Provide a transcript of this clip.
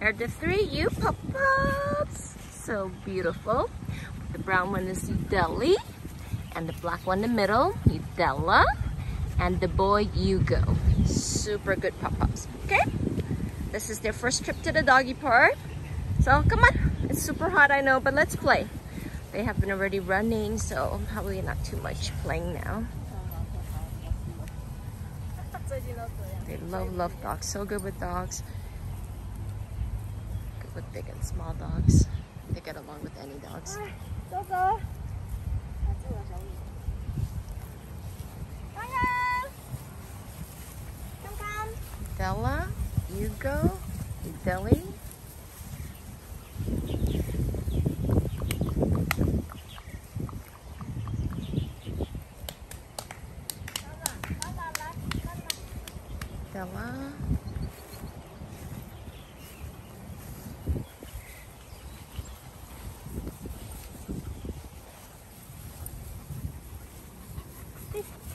are the three you pup-pups. So beautiful. The brown one is Deli, and the black one in the middle, Della, and the boy Ugo. Super good pup-pups, okay? This is their first trip to the doggy park. So come on, it's super hot I know, but let's play. They have been already running, so probably not too much playing now. They love, love dogs. So good with dogs with big and small dogs. They get along with any dogs. Della, Ugo, Deli. Della. this